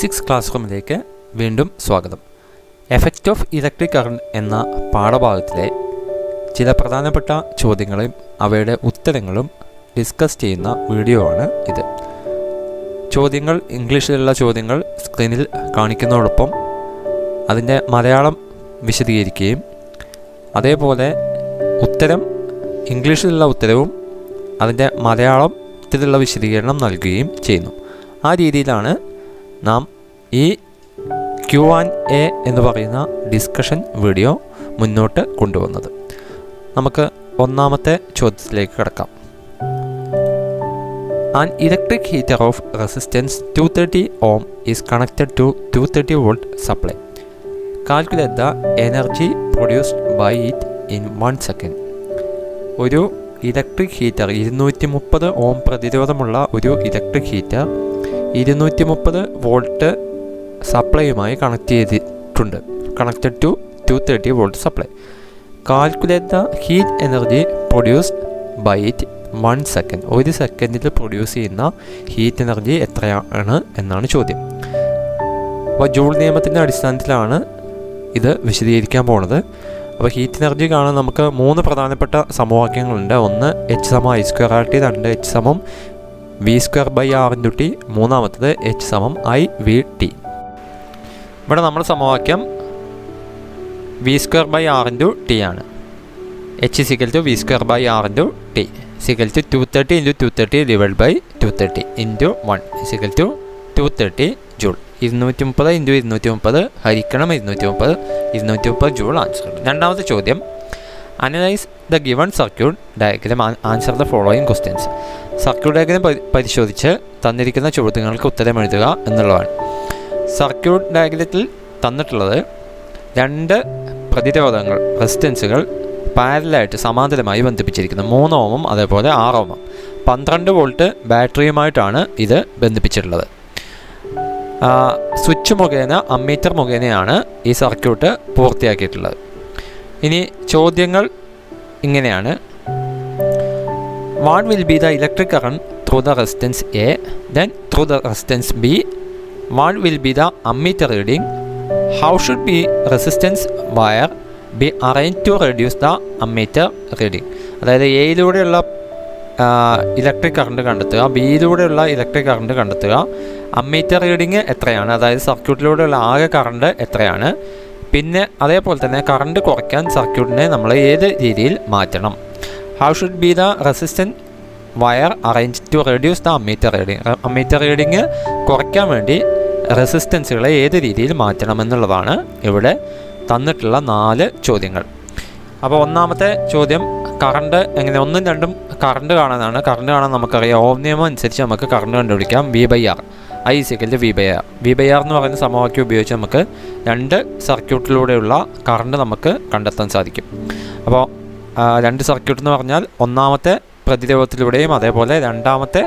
Physics class റൂമിലേക്ക് വീണ്ടും സ്വാഗതം. എഫക്റ്റ് ഓഫ് ഇലക്ട്രിക് കറണ്ട് എന്ന പാഠഭാഗത്തിലെ ചില പ്രധാനപ്പെട്ട ചോദ്യങ്ങളും അവയുടെ ഉത്തരങ്ങളും ഡിസ്കസ് ചെയ്യുന്ന വീഡിയോ ആണ് ഇത്. ചോദ്യങ്ങൾ ഇംഗ്ലീഷിലുള്ള ചോദ്യങ്ങൾ സ്ക്രീനിൽ കാണിക്കുന്നതോടൊപ്പം അതിന്റെ മലയാളം വിശദീകരിക്കുകയും അതേപോലെ ഉത്തരം ഇംഗ്ലീഷിലുള്ള ഉത്തരവും അതിന്റെ മലയാളത്തിലുള്ള വിശദീകരണം നൽകുകയും ചെയ്യുന്നു. ആ രീതിയിലാണ് നാം ഈ ക്യു ആൻഡ് എ എന്ന് പറയുന്ന ഡിസ്കഷൻ വീഡിയോ മുന്നോട്ട് കൊണ്ടുവന്നത്. നമുക്ക് ഒന്നാമത്തെ ചോദ്യത്തിലേക്ക് കിടക്കാം. An electric heater of resistance two thirty ohm is connected to two thirty volt supply calculate the energy produced by it in one second ഒരു ഇലക്ട്രിക് ഹീറ്റർ ഇരുന്നൂറ്റി മുപ്പത് ഓം പ്രതിരോധമുള്ള ഒരു ഇലക്ട്രിക് ഹീറ്റർ ഇരുന്നൂറ്റി മുപ്പത് വോൾട്ട് സപ്ലൈയുമായി കണക്ട് ചെയ്തിട്ടുണ്ട് connected to two thirty volt supply. Calculate the heat energy produced by it one second. ഒരു സെക്കൻഡിൽ പ്രൊഡ്യൂസ് ചെയ്യുന്ന ഹീറ്റ് എനർജി എത്രയാണ് എന്നാണ് ചോദ്യം. അപ്പോൾ ജൂൾ നിയമത്തിന്റെ അടിസ്ഥാനത്തിലാണ് ഇത് വിശദീകരിക്കാൻ പോണത്. അപ്പോൾ ഹീറ്റ് എനർജി കാണാൻ നമുക്ക് മൂന്ന് പ്രധാനപ്പെട്ട സമവാക്യങ്ങളുണ്ട്. ഒന്ന് എച്ച് സമം ഐ സ്ക്വയർ ആർ ടി രണ്ട് എച്ച് സമം V square by R into T മൂന്നാമത്തത് എച്ച് സമം ഐ വി ടി ഇവിടെ നമ്മുടെ സമവാക്യം V square by R into T ആണ്. H equal to V square by R into T equal to two thirty into two thirty divide by two thirty into one equal to two thirty joule ഇരുന്നൂറ്റി മുപ്പത് into ഇരുന്നൂറ്റി മുപ്പത് ഹരിക്കണം ഇരുന്നൂറ്റി മുപ്പത് ഇരുന്നൂറ്റി മുപ്പത് ജൂൾ ആൻസർ രണ്ടാമത്തെ ചോദ്യം. Analyse the given circuit diagram answer the following questions circuit diagram പരിശോധിച്ച് തന്നിരിക്കുന്ന ചോദ്യങ്ങൾക്ക് ഉത്തരം എഴുതുക എന്നുള്ളതാണ്. സർക്യൂട്ട് ഡയഗ്രത്തിൽ തന്നിട്ടുള്ളത് രണ്ട് പ്രതിരോധങ്ങൾ റെസിസ്റ്റൻസുകൾ പാരലായിട്ട് സമാന്തരമായി ബന്ധിപ്പിച്ചിരിക്കുന്നു. മൂന്ന് ഓമും അതേപോലെ ആറ് ഓമും. പന്ത്രണ്ട് വോൾട്ട് ബാറ്ററിയുമായിട്ടാണ് ഇത് ബന്ധിപ്പിച്ചിട്ടുള്ളത്. സ്വിച്ച് മുഖേന അമ്മീറ്റർ മുഖേനയാണ് ഈ സർക്യൂട്ട് പൂർത്തിയാക്കിയിട്ടുള്ളത്. ഇനി ചോദ്യങ്ങൾ ഇങ്ങനെയാണ്. What will be the electric current through the resistance A then through the resistance B what will be the ammeter reading how should be resistance wire be arrange to reduce the ammeter reading അതായത് എയിലൂടെയുള്ള electric current കണ്ടെത്തുക ബിയിലൂടെയുള്ള electric current കണ്ടെത്തുക. Ammeter reading എത്രയാണ്? അതായത് സർക്യൂട്ടിലൂടെയുള്ള ആകെ current എത്രയാണ്? പിന്നെ അതേപോലെ തന്നെ കറണ്ട് കുറയ്ക്കാൻ സർക്യൂട്ടിനെ നമ്മൾ ഏത് രീതിയിൽ മാറ്റണം? How should be the resistant wire arrange to reduce the ammeter reading ammeter reading കുറയ്ക്കാൻ വേണ്ടി റെസിസ്റ്റൻസുകളെ ഏത് രീതിയിൽ മാറ്റണം എന്നുള്ളതാണ് ഇവിടെ തന്നിട്ടുള്ള നാല് ചോദ്യങ്ങൾ. അപ്പോൾ ഒന്നാമത്തെ ചോദ്യം കറണ്ട് എങ്ങനെ? ഒന്നും രണ്ടും കറണ്ട് കാണാനാണ് കറണ്ട് കാണാൻ നമുക്കറിയാം. ഓം നിയമം അനുസരിച്ച് നമുക്ക് കറണ്ട് കണ്ടുപിടിക്കാം. V by R I equal V by R V by R എന്ന് പറയുന്ന സമവാക്യം ഉപയോഗിച്ച് നമുക്ക് രണ്ട് സർക്യൂട്ടിലൂടെയുള്ള കറണ്ട് നമുക്ക് കണ്ടെത്താൻ സാധിക്കും. അപ്പോൾ രണ്ട് സർക്യൂട്ട് എന്ന് പറഞ്ഞാൽ ഒന്നാമത്തെ പ്രതിരോധത്തിലൂടെയും അതേപോലെ രണ്ടാമത്തെ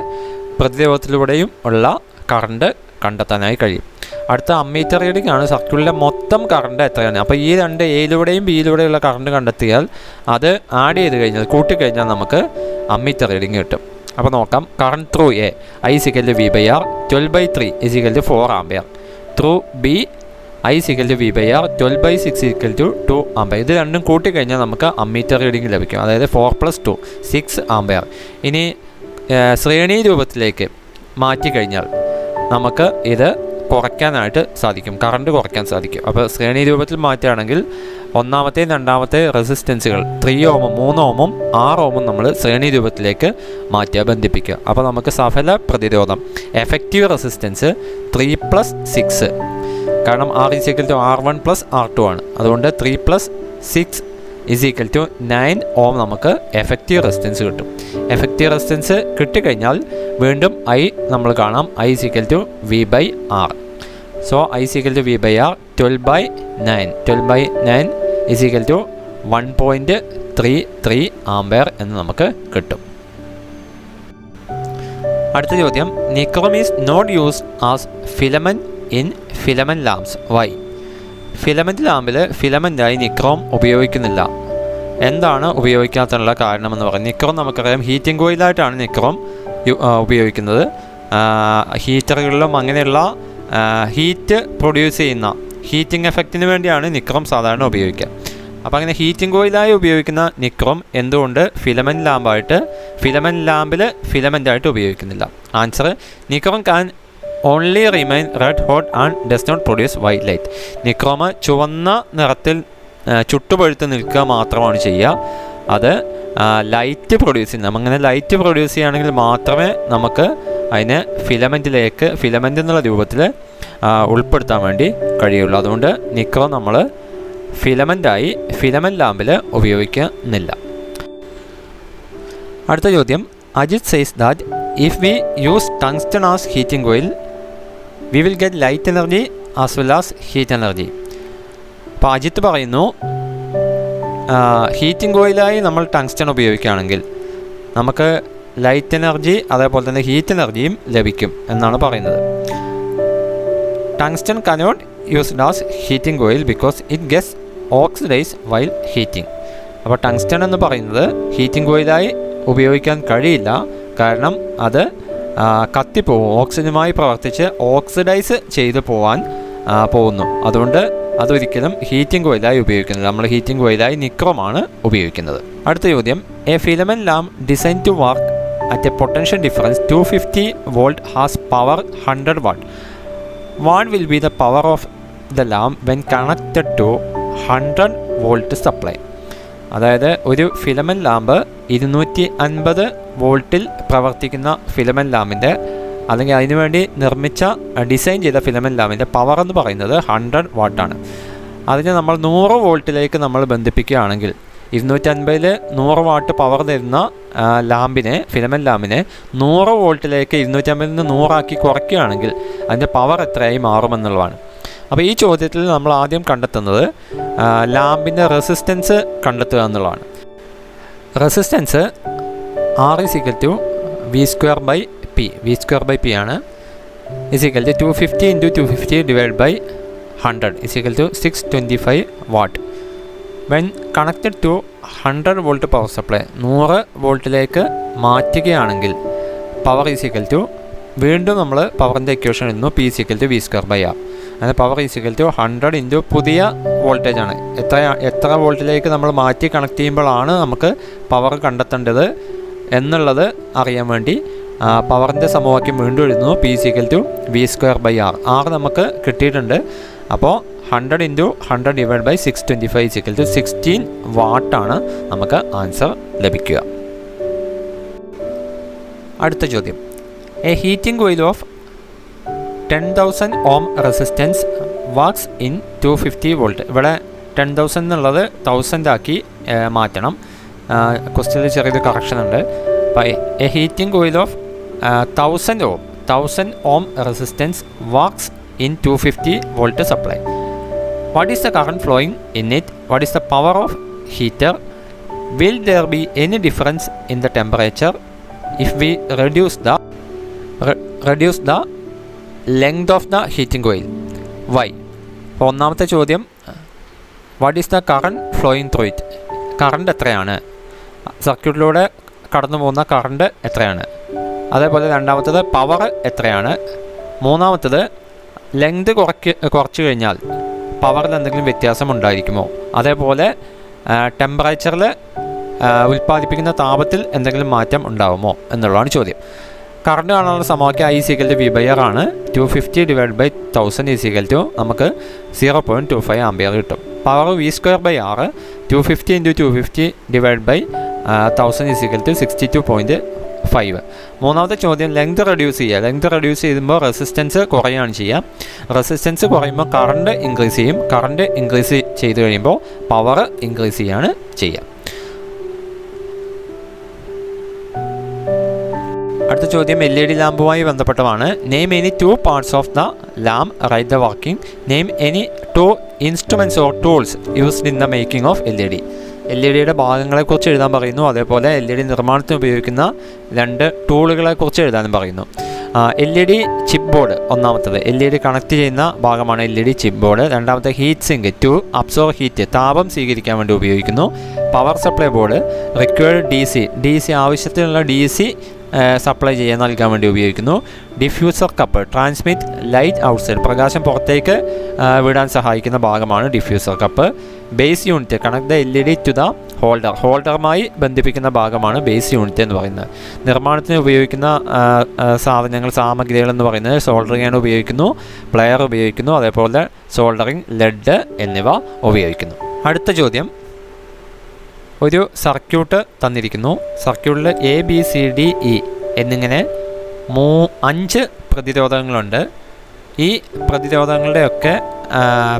പ്രതിരോധത്തിലൂടെയും ഉള്ള കറണ്ട് കണ്ടെത്താനായി കഴിയും. അടുത്ത അമ്മീറ്റർ റീഡിംഗ് ആണ് സർക്യൂട്ടിലെ മൊത്തം കറണ്ട് എത്രയാണ്. അപ്പോൾ ഈ രണ്ട് എയിലൂടെയും ബിയിലൂടെയുള്ള കറണ്ട് കണ്ടെത്തിയാൽ അത് ആഡ് ചെയ്ത് കഴിഞ്ഞാൽ കൂട്ടിക്കഴിഞ്ഞാൽ നമുക്ക് അമ്മീറ്റർ റീഡിംഗ് കിട്ടും. അപ്പോൾ നോക്കാം. Current through A I equal V by R twelve by three is equal to four ampere through B I equal to V by R twelve by six equal to two ampere ഇത് രണ്ടും കൂട്ടിക്കഴിഞ്ഞാൽ നമുക്ക് ammeter reading ലഭിക്കും. അതായത് four plus two six ampere ഇനി ശ്രേണി രൂപത്തിലേക്ക് മാറ്റിക്കഴിഞ്ഞാൽ നമുക്ക് ഇത് കുറയ്ക്കാനായിട്ട് സാധിക്കും. കറണ്ട് കുറയ്ക്കാൻ സാധിക്കും. അപ്പോൾ ശ്രേണി രൂപത്തിൽ മാറ്റുകയാണെങ്കിൽ ഒന്നാമത്തെയും രണ്ടാമത്തെ റെസിസ്റ്റൻസുകൾ ത്രീ ഓമും മൂന്ന് ഓമും ആറ് ഓമും നമ്മൾ ശ്രേണി രൂപത്തിലേക്ക് മാറ്റുക ബന്ധിപ്പിക്കുക. അപ്പോൾ നമുക്ക് സഫല പ്രതിരോധം effective resistance three plus six കാരണം R is equal to R one plus R two ആണ്. അതുകൊണ്ട് three plus six is equal to nine ohm നമുക്ക് എഫക്റ്റീവ് റെസിസ്റ്റൻസ് കിട്ടും. എഫക്റ്റീവ് റെസിസ്റ്റൻസ് കിട്ടിക്കഴിഞ്ഞാൽ വീണ്ടും ഐ നമ്മൾ കാണാം. I equal to V by R so I equal to V by R twelve by nine twelve by nine is equal to one point three three ampere എന്ന് നമുക്ക് കിട്ടും. അടുത്ത ചോദ്യം. Nichrome is not use as filament in filament lamps why filament ലാമ്പിൽ ഫിലമെന്റായി nichrome ഉപയോഗിക്കുന്നില്ല. എന്താണ് ഉപയോഗിക്കാത്തതിനുള്ള കാരണമെന്ന് പറഞ്ഞാൽ നിക്രോം നമുക്കറിയാം. ഹീറ്റിംഗ് കോയിലായിട്ടാണ് നിക്രോം ഉപയോഗിക്കുന്നത്. ഹീറ്ററുകളിലും അങ്ങനെയുള്ള ഹീറ്റ് പ്രൊഡ്യൂസ് ചെയ്യുന്ന ഹീറ്റിംഗ് എഫക്റ്റിന് വേണ്ടിയാണ് നിക്രോം സാധാരണ ഉപയോഗിക്കുക. അപ്പോൾ അങ്ങനെ ഹീറ്റിംഗ് കോയിലായി ഉപയോഗിക്കുന്ന നിക്രോം എന്തുകൊണ്ട് ഫിലമെന്റ് ലാമ്പായിട്ട് ഫിലമെന്റ് ലാമ്പിൽ ഫിലമെന്റ് ആയിട്ട് ഉപയോഗിക്കുന്നില്ല? Answer nichrome can only remain red hot and does not produce white light nichrome ചുവന്ന നിറത്തിൽ ചുട്ടുപഴുത്ത് നിൽക്കുക മാത്രമാണ് ചെയ്യുക. അത് ലൈറ്റ് പ്രൊഡ്യൂസ് ചെയ്യുന്നത്. അങ്ങനെ ലൈറ്റ് പ്രൊഡ്യൂസ് ചെയ്യുകയാണെങ്കിൽ മാത്രമേ നമുക്ക് അതിനെ ഫിലമെന്റിലേക്ക് ഫിലമെന്റ് എന്നുള്ള രൂപത്തിൽ ഉൾപ്പെടുത്താൻ വേണ്ടി കഴിയുള്ളൂ. അതുകൊണ്ട് നിക്രോ നമ്മൾ ഫിലമെന്റായി ഫിലമെന്റ് ലാമ്പിൽ ഉപയോഗിക്കുന്നില്ല. അടുത്ത ചോദ്യം. Ajith says that if we use tungsten as heating coil we will get light energy as well as heat energy അപ്പോൾ അജിത്ത് പറയുന്നു ഹീറ്റിംഗ് ഓയിലായി നമ്മൾ ടങ്സ്റ്റൺ ഉപയോഗിക്കുകയാണെങ്കിൽ നമുക്ക് ലൈറ്റ് എനർജി അതേപോലെ തന്നെ ഹീറ്റ് എനർജിയും ലഭിക്കും എന്നാണ് പറയുന്നത്. Tungsten cannot use as heating coil because it gets oxidise while heating അപ്പോൾ ടങ്സ്റ്റൺ എന്ന് പറയുന്നത് ഹീറ്റിംഗ് ഓയിലായി ഉപയോഗിക്കാൻ കഴിയില്ല. കാരണം അത് കത്തിപ്പോവും ഓക്സിജനുമായി പ്രവർത്തിച്ച് ഓക്സിഡൈസ് ചെയ്തു പോവാൻ പോകുന്നു. അതുകൊണ്ട് അതൊരിക്കലും ഹീറ്റിംഗ് ഓയിലായി ഉപയോഗിക്കുന്നത്. നമ്മൾ ഹീറ്റിംഗ് ഓയിലായി നിക്രോമാണ് ഉപയോഗിക്കുന്നത്. അടുത്ത ചോദ്യം. A filament lamp design to work at a potential difference two fifty volt has power hundred watt what will be the power of the lamp when connected to hundred volt supply അതായത് ഒരു ഫിലമൻ lamp ഇരുന്നൂറ്റി അൻപത് വോൾട്ടിൽ പ്രവർത്തിക്കുന്ന ഫിലമൻ ലാമ്പിന്റെ അല്ലെങ്കിൽ അതിനുവേണ്ടി നിർമ്മിച്ച design ചെയ്ത ഫിലമെന്റ് ലാമ്പിന്റെ പവർ എന്ന് പറയുന്നത് ഹൺഡ്രഡ് വാട്ടാണ് അതിനെ നമ്മൾ നൂറ് വോൾട്ടിലേക്ക് നമ്മൾ ബന്ധിപ്പിക്കുകയാണെങ്കിൽ ഇരുന്നൂറ്റൻപതിൽ നൂറ് വാട്ട് പവർ തരുന്ന ലാമ്പിനെ ഫിലമെന്റ് ലാമ്പിനെ നൂറ് വോൾട്ടിലേക്ക് ഇരുന്നൂറ്റമ്പതിൽ നിന്ന് നൂറാക്കി കുറയ്ക്കുകയാണെങ്കിൽ അതിന്റെ പവർ എത്രയായി മാറുമെന്നുള്ളതാണ് അപ്പോൾ ഈ ചോദ്യത്തിൽ നമ്മൾ ആദ്യം കണ്ടെത്തുന്നത് ലാമ്പിന്റെ റെസിസ്റ്റൻസ് കണ്ടെത്തുക എന്നുള്ളതാണ്. Resistance R is equal to V square by P V square by P ആണ്. Is equal to two fifty into two fifty divide by hundred is equal to six twenty five watt when connected to hundred volt power supply നൂറ് വോൾട്ടിലേക്ക് മാറ്റുകയാണെങ്കിൽ power is equal to വീണ്ടും നമ്മൾ പവറിന്റെ equation ഇടുന്നു P is equal to V square by R അങ്ങനെ power is equal to hundred into പുതിയ voltage ആണ്. എത്ര എത്ര വോൾട്ടിലേക്ക് നമ്മൾ മാറ്റി കണക്ട് ചെയ്യുമ്പോഴാണ് നമുക്ക് പവർ കണ്ടെത്തേണ്ടത് എന്നുള്ളത് അറിയാൻ വേണ്ടി പവറിന്റെ സമവാക്യം വീണ്ടും എഴുതുന്നു. P equal to V square by R R നമുക്ക് കിട്ടിയിട്ടുണ്ട്. അപ്പോൾ hundred into hundred divide by six twenty five equal to sixteen വാട്ടാണ് നമുക്ക് ആൻസർ ലഭിക്കുക. അടുത്ത ചോദ്യം. A heating coil of ten thousand ohm resistance works in two fifty volt ഇവിടെ ten thousand എന്നുള്ളത് thousand ആക്കി മാറ്റണം. ക്വസ്റ്റ്യനിൽ ചെറിയൊരു കറക്ഷൻ ഉണ്ട്. അപ്പോൾ a heating coil of thousand ohm thousand ohm resistance works in two fifty volt supply what is the current flowing in it what is the power of heater will there be any difference in the temperature if we reduce the reduce the length of the heating coil why ഒന്നാമത്തെ ചോദ്യം what is the current flowing through it current എത്രയാണ്? സർക്യൂട്ടിലൂടെ കടന്നു പോകുന്ന current എത്രയാണ്? അതേപോലെ രണ്ടാമത്തത് power എത്രയാണ്? മൂന്നാമത്തത് ലെങ്ത് കുറയ്ക്ക് കുറച്ച് കഴിഞ്ഞാൽ പവറിൽ എന്തെങ്കിലും വ്യത്യാസം ഉണ്ടായിരിക്കുമോ? അതേപോലെ ടെമ്പറേച്ചറിൽ ഉൽപ്പാദിപ്പിക്കുന്ന താപത്തിൽ എന്തെങ്കിലും മാറ്റം ഉണ്ടാകുമോ എന്നുള്ളതാണ് ചോദ്യം. കറണ്ട് കാണാനുള്ള സമവാക്യം I equal to V by R ആണ്. Two fifty divide by thousand is equal to നമുക്ക് zero point two five ampere കിട്ടും. Power V square by R two fifty into two fifty divide by thousand is equal to sixty two point five മൂന്നാമത്തെ ചോദ്യം length reduce ചെയ്യുക. Length reduce ചെയ്യുമ്പോൾ resistance കുറയുകയാണ് ചെയ്യുക. Resistance കുറയുമ്പോൾ current increase ചെയ്യും. Current increase ചെയ്ത് കഴിയുമ്പോൾ പവർ ഇൻക്രീസ് ചെയ്യുകയാണ് ചെയ്യുക. അടുത്ത ചോദ്യം എൽ ഇ ഡി ലാമ്പുമായി ബന്ധപ്പെട്ടതാണ്. Name any two parts of the lamp write the working name any two instruments or tools used in the making of L E D L E ഡിയുടെ ഭാഗങ്ങളെക്കുറിച്ച് എഴുതാൻ പറയുന്നു. അതേപോലെ എൽ ഇ ഡി നിർമ്മാണത്തിന് ഉപയോഗിക്കുന്ന രണ്ട് ടൂളുകളെക്കുറിച്ച് എഴുതാനും പറയുന്നു. L E D chip board ഒന്നാമത്തത്. എൽ ഇ ഡി കണക്ട് ചെയ്യുന്ന ഭാഗമാണ് L E D chip board രണ്ടാമത്തെ heat sink to absorb heat താപം സ്വീകരിക്കാൻ വേണ്ടി ഉപയോഗിക്കുന്നു. Power supply board required D C D C ആവശ്യത്തിനുള്ള ഡി സി സപ്ലൈ ചെയ്യാൻ നൽകാൻ വേണ്ടി ഉപയോഗിക്കുന്നു. Diffuser cup transmit light outside പ്രകാശം പുറത്തേക്ക് വിടാൻ സഹായിക്കുന്ന ഭാഗമാണ് diffuser cup base unit connect the L E D to the holder ഹോൾഡറുമായി ബന്ധിപ്പിക്കുന്ന ഭാഗമാണ് ബേസ് യൂണിറ്റ് എന്ന് പറയുന്നത്. നിർമ്മാണത്തിന് ഉപയോഗിക്കുന്ന സാധനങ്ങൾ സാമഗ്രികൾ എന്ന് പറയുന്നത് സോൾഡറിങ് ആണ് ഉപയോഗിക്കുന്നു. പ്ലെയർ ഉപയോഗിക്കുന്നു. അതേപോലെ സോൾഡറിങ് ലെഡ് എന്നിവ ഉപയോഗിക്കുന്നു. അടുത്ത ചോദ്യം. ഒരു സർക്യൂട്ട് തന്നിരിക്കുന്നു. സർക്യൂട്ടിൽ A B C D E എന്നിങ്ങനെ മൂ അഞ്ച് പ്രതിരോധങ്ങളുണ്ട്. ഈ പ്രതിരോധങ്ങളുടെയൊക്കെ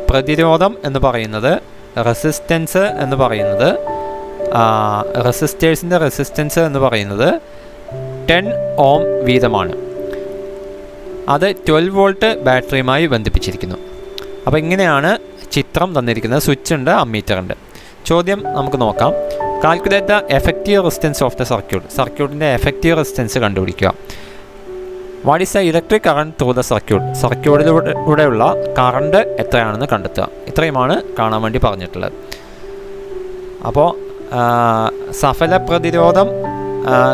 പ്രതിരോധം എന്ന് പറയുന്നത് റെസിസ്റ്റൻസ് എന്ന് പറയുന്നത് റെസിസ്റ്റേഴ്സിന്റെ റെസിസ്റ്റൻസ് എന്ന് പറയുന്നത് ടെൻ ഓം വീതമാണ്. അത് ട്വൽവ് വോൾട്ട് ബാറ്ററിയുമായി ബന്ധിപ്പിച്ചിരിക്കുന്നു. അപ്പോൾ ഇങ്ങനെയാണ് ചിത്രം തന്നിരിക്കുന്നത്. സ്വിച്ച് ഉണ്ട് അമ്മീറ്റർ ഉണ്ട്. ചോദ്യം നമുക്ക് നോക്കാം. Calculate the effective resistance of the circuit സർക്യൂട്ടിന്റെ എഫക്റ്റീവ് റെസിസ്റ്റൻസ് കണ്ടുപിടിക്കുക what is the electric current through the circuit സർക്യൂട്ടിലൂടെയുള്ള current എത്രയാണെന്ന് കണ്ടെത്തുക. ഇത്രയുമാണ് കാണാൻ വേണ്ടി പറഞ്ഞിട്ടുള്ളത്. അപ്പോൾ സഫല പ്രതിരോധം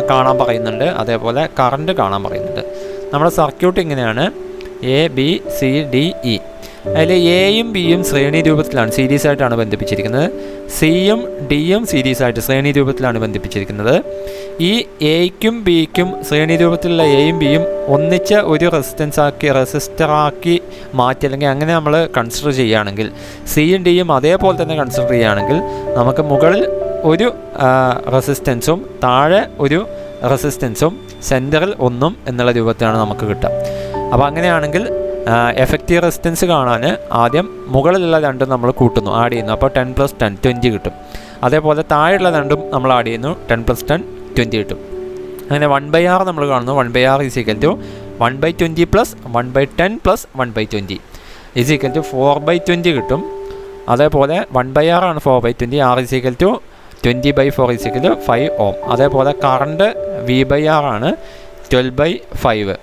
കാണാൻ പറയുന്നുണ്ട്. അതേപോലെ കറണ്ട് കാണാൻ പറയുന്നുണ്ട്. നമ്മുടെ സർക്യൂട്ട് ഇങ്ങനെയാണ്. A B C D E അതിൽ എയും ബിയും ശ്രേണി രൂപത്തിലാണ് സീരീസ് ആയിട്ടാണ് ബന്ധിപ്പിച്ചിരിക്കുന്നത്. സിയും ഡിയും സീരീസ് ആയിട്ട് ശ്രേണി രൂപത്തിലാണ് ബന്ധിപ്പിച്ചിരിക്കുന്നത്. ഈ എയ്ക്കും ബിക്കും ശ്രേണി രൂപത്തിലുള്ള എയും ബിയും ഒന്നിച്ച് ഒരു റെസിസ്റ്റൻസ് ആക്കി റെസിസ്റ്റർ ആക്കി മാറ്റി അല്ലെങ്കിൽ അങ്ങനെ നമ്മൾ കൺസിഡർ ചെയ്യുകയാണെങ്കിൽ സിയും ഡിയും അതേപോലെ തന്നെ കൺസിഡർ ചെയ്യുകയാണെങ്കിൽ നമുക്ക് മുകളിൽ ഒരു റെസിസ്റ്റൻസും താഴെ ഒരു റെസിസ്റ്റൻസും സെന്ററിൽ ഒന്നും എന്നുള്ള രൂപത്തിലാണ് നമുക്ക് കിട്ടുക. അപ്പോൾ അങ്ങനെയാണെങ്കിൽ എഫക്റ്റീവ് റെസിസ്റ്റൻസ് കാണാൻ ആദ്യം മുകളിലുള്ള രണ്ടും നമ്മൾ കൂട്ടുന്നു ആഡ് ചെയ്യുന്നു. അപ്പോൾ ടെൻ പ്ലസ് ടെൻ ട്വന്റി കിട്ടും. അതേപോലെ താഴെയുള്ള രണ്ടും നമ്മൾ ആഡ് ചെയ്യുന്നു ടെൻ പ്ലസ് ടെൻ ട്വന്റി കിട്ടും. അങ്ങനെ വൺ ബൈ ആർ നമ്മൾ കാണുന്നു one by R is equal to one by twenty plus one by ten plus one by twenty is equal to four by twenty കിട്ടും. അതേപോലെ one by R ആണ് four by twenty R is equal to twenty by four is equal to five ohm അതേപോലെ current V by R ആണ് twelve by five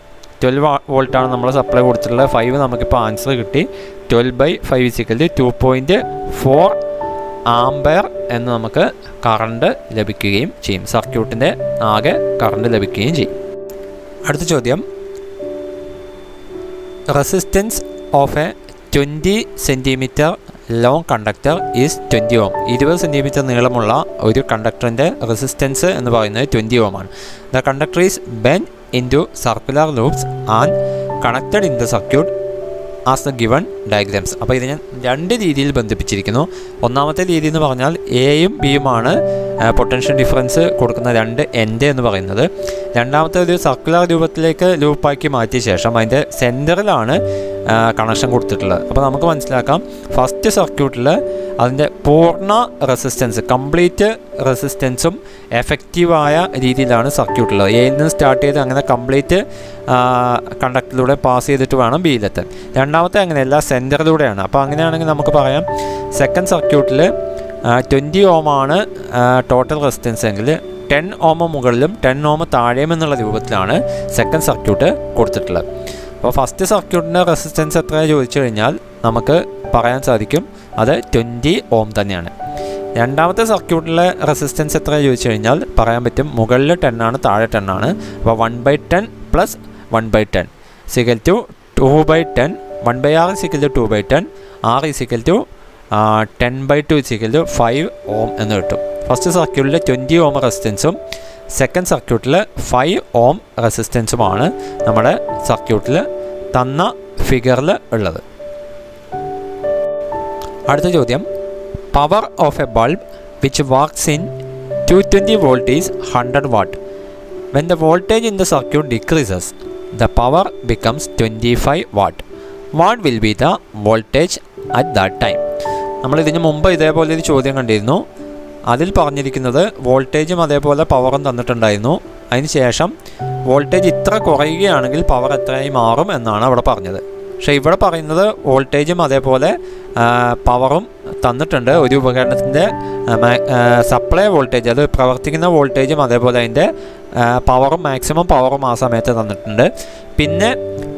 twelve വോൾട്ടാണ് നമ്മൾ supply കൊടുത്തിട്ടുള്ളത് five നമുക്കിപ്പോൾ answer കിട്ടി. Twelve by five to two point four ampere എന്ന് നമുക്ക് current ലഭിക്കുകയും ചെയ്യും. സർക്യൂട്ടിന്റെ ആകെ കറണ്ട് ലഭിക്കുകയും ചെയ്യും. അടുത്ത ചോദ്യം. Resistance of a twenty centimetre long conductor is twenty ohm ഇരുപത് സെന്റിമീറ്റർ നീളമുള്ള ഒരു കണ്ടക്ടറിന്റെ റെസിസ്റ്റൻസ് എന്ന് പറയുന്നത് ട്വന്റി ഓം ആണ്. The conductor is bent in circular loops loops connected connected the circuit as the given diagrams അപ്പോൾ ഇത് ഞാൻ രണ്ട് രീതിയിൽ ബന്ധിപ്പിച്ചിരിക്കുന്നു. ഒന്നാമത്തെ രീതി എന്ന് പറഞ്ഞാൽ എയും ബിയുമാണ് പൊട്ടൻഷ്യൽ ഡിഫറൻസ് കൊടുക്കുന്ന രണ്ട് എൻഡ് എന്ന് പറയുന്നത്. രണ്ടാമത്തെ ഒരു സർക്കുലർ രൂപത്തിലേക്ക് ലൂപ്പാക്കി മാറ്റിയ ശേഷം അതിന്റെ സെന്ററിലാണ് കണക്ഷൻ കൊടുത്തിട്ടുള്ളത്. അപ്പോൾ നമുക്ക് മനസ്സിലാക്കാം. ഫസ്റ്റ് സർക്യൂട്ടിൽ അതിന്റെ പൂർണ റെസിസ്റ്റൻസ് കംപ്ലീറ്റ് റെസിസ്റ്റൻസും എഫക്റ്റീവായ രീതിയിലാണ് സർക്യൂട്ടുള്ളത് എയിൽ നിന്ന് സ്റ്റാർട്ട് ചെയ്ത് അങ്ങനെ കംപ്ലീറ്റ് കണ്ടക്ടറിലൂടെ പാസ് ചെയ്തിട്ട് വേണം ബിയിലെത്താൻ രണ്ടാമത്തെ അങ്ങനെയല്ല സെന്ററിലൂടെയാണ് അപ്പോൾ അങ്ങനെയാണെങ്കിൽ നമുക്ക് പറയാം സെക്കൻഡ് സർക്യൂട്ടിൽ ട്വന്റി ആണ് ടോട്ടൽ റെസിസ്റ്റൻസ് എങ്കിൽ ടെൻ ഓമ മുകളിലും ടെൻ ഓമ താഴെയും എന്നുള്ള രൂപത്തിലാണ് സെക്കൻഡ് സർക്യൂട്ട് കൊടുത്തിട്ടുള്ളത്. അപ്പോൾ ഫസ്റ്റ് സർക്യൂട്ടിന്റെ റെസിസ്റ്റൻസ് എത്രയാണ് ചോദിച്ചു കഴിഞ്ഞാൽ നമുക്ക് പറയാൻ സാധിക്കും അത് ട്വന്റി ഓം തന്നെയാണ്. രണ്ടാമത്തെ സർക്യൂട്ടിലെ റെസിസ്റ്റൻസ് എത്രയാണ് ചോദിച്ചു കഴിഞ്ഞാൽ പറയാൻ പറ്റും മുകളിൽ ടെൻ ആണ് താഴെ ടെൻ ആണ്. അപ്പോൾ one by ten plus one by ten equal to two by ten one by R equal to two by ten R is equal to ten by two is equal to five ohm എന്ന് കിട്ടും. First സർക്യൂട്ടിലെ twenty ഓം റെസിസ്റ്റൻസും second സർക്യൂട്ടിൽ five ohm റെസിസ്റ്റൻസുമാണ് നമ്മുടെ സർക്യൂട്ടിൽ തന്ന ഫിഗറിൽ ഉള്ളത്. അടുത്ത ചോദ്യം. Power of a bulb which works in two twenty volt is hundred watt when the voltage in the circuit decreases the power becomes twenty five watt what will be the voltage at that time നമ്മൾ ഇതിന് മുമ്പ് ഇതേപോലെ ഒരു ചോദ്യം കണ്ടിരുന്നു. അതിൽ പറഞ്ഞിരിക്കുന്നത് വോൾട്ടേജും അതേപോലെ പവറും തന്നിട്ടുണ്ടായിരുന്നു. അതിന് ശേഷം വോൾട്ടേജ് ഇത്ര കുറയുകയാണെങ്കിൽ പവർ എത്രയായി മാറും എന്നാണ് അവിടെ പറഞ്ഞത്. പക്ഷേ ഇവിടെ പറയുന്നത് വോൾട്ടേജും അതേപോലെ പവറും തന്നിട്ടുണ്ട്. ഒരു ഉപകരണത്തിന്റെ സപ്ലൈ വോൾട്ടേജ് അത് പ്രവർത്തിക്കുന്ന വോൾട്ടേജും അതേപോലെ അതിന്റെ പവറും മാക്സിമം പവറും ആ സമയത്ത് തന്നിട്ടുണ്ട്. പിന്നെ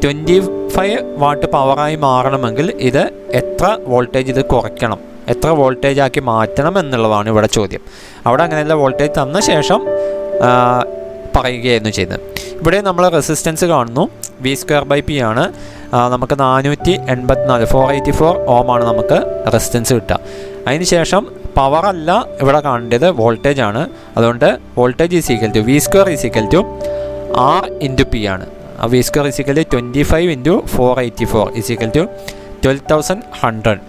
ട്വന്റി ഫൈവ് വാട്ട് പവറായി മാറണമെങ്കിൽ ഇത് എത്ര വോൾട്ടേജ് ഇത് കുറയ്ക്കണം? എത്ര വോൾട്ടേജ് ആക്കി മാറ്റണം എന്നുള്ളതാണ് ഇവിടെ ചോദ്യം. അവിടെ അങ്ങനെയുള്ള വോൾട്ടേജ് തന്ന ശേഷം പറയുകയായിരുന്നു ചെയ്തത്. ഇവിടെ നമ്മൾ റെസിസ്റ്റൻസ് കാണുന്നു. വി സ്ക്വയർ ബൈ പി ആണ്. നമുക്ക് നാനൂറ്റി എൺപത്തിനാല് ഫോർ എയ്റ്റി ഫോർ ഓം ആണ് നമുക്ക് റെസിസ്റ്റൻസ് കിട്ടുക. അതിന് ശേഷം പവറല്ല ഇവിടെ കാണേണ്ടത് വോൾട്ടേജ് ആണ്. അതുകൊണ്ട് voltage is equal to V square is equal to R into P ആണ്. ആ V square is equal to twenty five into four eighty four is equal to twelve thousand hundred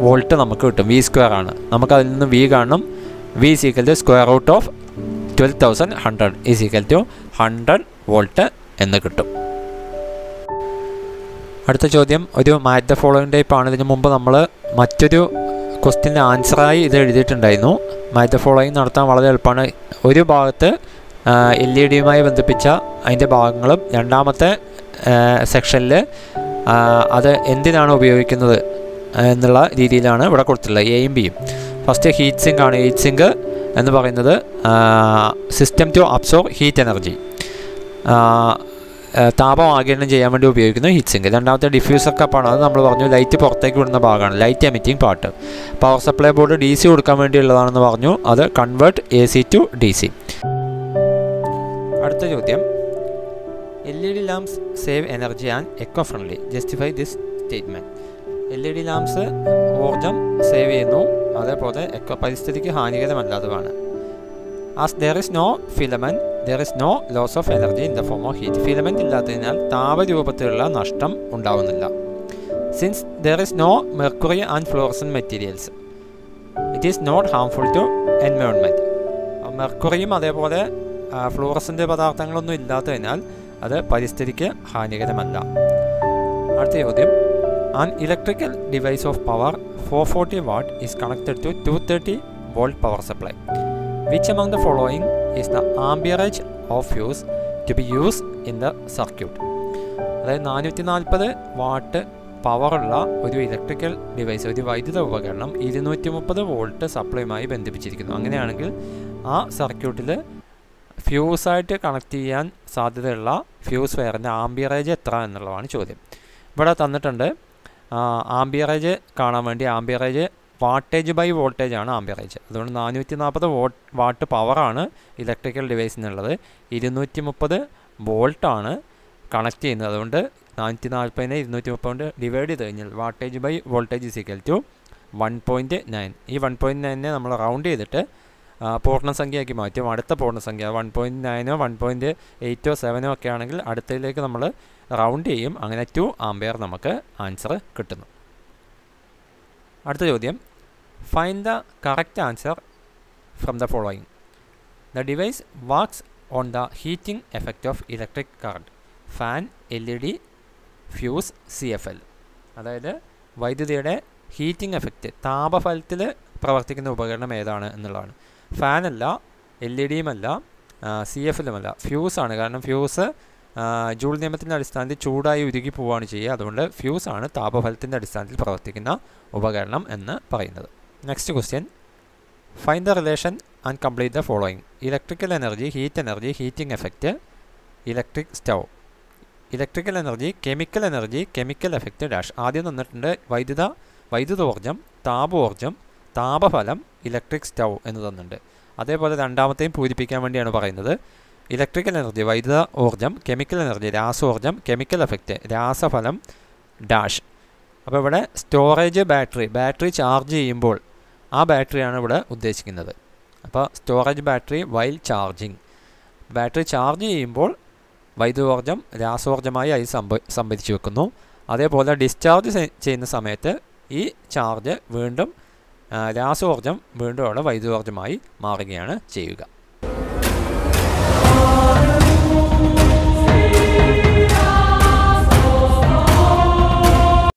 volt നമുക്ക് കിട്ടും. V square ആണ്. നമുക്ക് അതിൽ നിന്ന് V കാണണം V equal to square root of twelve thousand hundred is equal to hundred volt എന്ന് കിട്ടും. അടുത്ത ചോദ്യം. ഒരു മാറ്റ് ദ ഫോളോയിങ് ടൈപ്പ് ആണ്. ഇതിനു മുമ്പ് നമ്മൾ മറ്റൊരു ക്വസ്റ്റ്യന്റെ ആൻസറായി ഇത് എഴുതിയിട്ടുണ്ടായിരുന്നു. മാറ്റ് ദ ഫോളോയിങ് നടത്താൻ വളരെ എളുപ്പമാണ്. ഒരു ഭാഗത്ത് എൽ ഇ ഡിയുമായി ബന്ധിപ്പിച്ച അതിന്റെ ഭാഗങ്ങളും രണ്ടാമത്തെ സെക്ഷനിൽ അത് എന്തിനാണ് ഉപയോഗിക്കുന്നത്? എന്നുള്ള രീതിയിലാണ് ഇവിടെ കൊടുത്തിട്ടുള്ളത് എയും ബിയും ഫസ്റ്റ് ഹീറ്റ് സിങ്ക് ആണ് ഹീറ്റ് സിങ്ക് എന്ന് പറയുന്നത് system to absorb heat energy താപം ആഗിരണം ചെയ്യാൻ വേണ്ടി ഉപയോഗിക്കുന്ന ഹീറ്റ് സിങ്ക് രണ്ടാമത്തെ ഡിഫ്യൂസർ കപ്പാണ് അത് നമ്മൾ പറഞ്ഞു ലൈറ്റ് പുറത്തേക്ക് വിടുന്ന ഭാഗമാണ് light emitting part power supply board D C കൊടുക്കാൻ വേണ്ടിയുള്ളതാണെന്ന് പറഞ്ഞു അത് convert A C to D C അടുത്ത ചോദ്യം. L E D lamps save energy and eco friendly justify this statement L E D lamps ഊർജം സേവ് ചെയ്യുന്നു. അതേപോലെ eco പരിസ്ഥിതിക്ക് ഹാനികരമല്ലാത്തതാണ് as there is no filament there is no loss of energy in the form of heat filament ഇല്ലാത്തതിനാൽ താപരൂപത്തിലുള്ള നഷ്ടം ഉണ്ടാവുന്നില്ല. Since there is no mercury and fluorescent materials it is not harmful to environment മെർക്കുറിയും അതേപോലെ ഫ്ലോറസിന്റെ പദാർത്ഥങ്ങളൊന്നും ഇല്ലാത്തതിനാൽ അത് പരിസ്ഥിതിക്ക് ഹാനികരമല്ല. അടുത്ത ചോദ്യം. Device of power four forty watt is connected to two thirty volt power supply which among the following is the amperage of fuse to be used in the circuit? അതായത് നാനൂറ്റി നാൽപ്പത് വാട്ട് പവറുള്ള ഒരു ഇലക്ട്രിക്കൽ ഡിവൈസ് ഒരു വൈദ്യുത ഉപകരണം ഇരുന്നൂറ്റി മുപ്പത് വോൾട്ട് സപ്ലൈയുമായി ബന്ധിപ്പിച്ചിരിക്കുന്നു. അങ്ങനെയാണെങ്കിൽ ആ സർക്യൂട്ടിൽ ഫ്യൂസായിട്ട് കണക്ട് ചെയ്യാൻ സാധ്യതയുള്ള ഫ്യൂസ് വയറിന്റെ ആംബിയറേജ് എത്ര എന്നുള്ളതാണ് ചോദ്യം. ഇവിടെ തന്നിട്ടുണ്ട് ആംബിയറേജ് കാണാൻ വേണ്ടി ആംബിയറേജ് വാട്ടേജ് ബൈ വോൾട്ടേജ് ആണ് ആംബിയറേജ് അതുകൊണ്ട് നാനൂറ്റി നാൽപ്പത് വോട്ട് വാട്ട് പവറാണ് ഇലക്ട്രിക്കൽ ഡിവൈസിനുള്ളത് ഇരുന്നൂറ്റി മുപ്പത് വോൾട്ടാണ് കണക്ട് ചെയ്യുന്നത്. അതുകൊണ്ട് നാനൂറ്റി നാൽപ്പതിനെ ഇരുന്നൂറ്റി മുപ്പത് കൊണ്ട് ഡിവൈഡ് ചെയ്ത് കഴിഞ്ഞാൽ wattage by voltage is to one point nine ഈ വൺ പോയിന്റ് നയനെ നമ്മൾ റൗണ്ട് ചെയ്തിട്ട് പൂർണസംഖ്യയാക്കി മാറ്റും. അടുത്ത പൂർണസംഖ്യ വൺ പോയിന്റ് നയനോ വൺ പോയിന്റ് എയ്റ്റോ സെവനോ ഒക്കെ ആണെങ്കിൽ അടുത്തതിലേക്ക് നമ്മൾ റൗണ്ട് ചെയ്യും. അങ്ങനെ ടു ആംബെയർ നമുക്ക് ആൻസർ കിട്ടുന്നു. അടുത്ത ചോദ്യം. Find the correct answer from the following the device works on the heating effect of electric current fan L E D fuse C F L അതായത് വൈദ്യുതിയുടെ ഹീറ്റിംഗ് എഫക്റ്റ് താപഫലത്തിൽ പ്രവർത്തിക്കുന്ന ഉപകരണം ഏതാണ് എന്നുള്ളതാണ്. ഫാനല്ല എൽ ഇ ഡിയുമല്ല സി എഫ് എല്ലുമല്ല ഫ്യൂസാണ് കാരണം ഫ്യൂസ് ജൂൾ നിയമത്തിന്റെ അടിസ്ഥാനത്തിൽ ചൂടായി ഉരുകി പോവുകയാണ് ചെയ്യുക. അതുകൊണ്ട് ഫ്യൂസ് ആണ് താപഫലത്തിന്റെ അടിസ്ഥാനത്തിൽ പ്രവർത്തിക്കുന്ന ഉപകരണം എന്ന് പറയുന്നത്. Next question find the relation and complete the following electrical energy heat energy heating effect electric stove electrical energy chemical energy chemical effect dash ആദ്യം തന്നിട്ടുണ്ട് വൈദ്യുത വൈദ്യുതോർജം താപോർജം താപഫലം ഇലക്ട്രിക് സ്റ്റൗ എന്ന് തന്നിട്ടുണ്ട്. അതേപോലെ രണ്ടാമത്തെയും പൂരിപ്പിക്കാൻ വേണ്ടിയാണ് പറയുന്നത്. ഇലക്ട്രിക്കൽ എനർജി വൈദ്യുത ഊർജം കെമിക്കൽ എനർജി രാസോർജം കെമിക്കൽ എഫക്റ്റ് രാസഫലം ഡാഷ് അപ്പോൾ ഇവിടെ സ്റ്റോറേജ് ബാറ്ററി ബാറ്ററി ചാർജ് ചെയ്യുമ്പോൾ ആ ബാറ്ററിയാണ് ഇവിടെ ഉദ്ദേശിക്കുന്നത്. അപ്പോൾ storage battery while charging battery charge ചെയ്യുമ്പോൾ വൈദ്യുതോർജം രാസോർജമായി അത് സംഭ സംഭരിച്ചു വെക്കുന്നു. അതേപോലെ ഡിസ്ചാർജ് ചെയ്യുന്ന സമയത്ത് ഈ ചാർജ് വീണ്ടും രാസോർജം വീണ്ടും അവിടെ വൈദ്യുതോർജമായി മാറുകയാണ് ചെയ്യുക.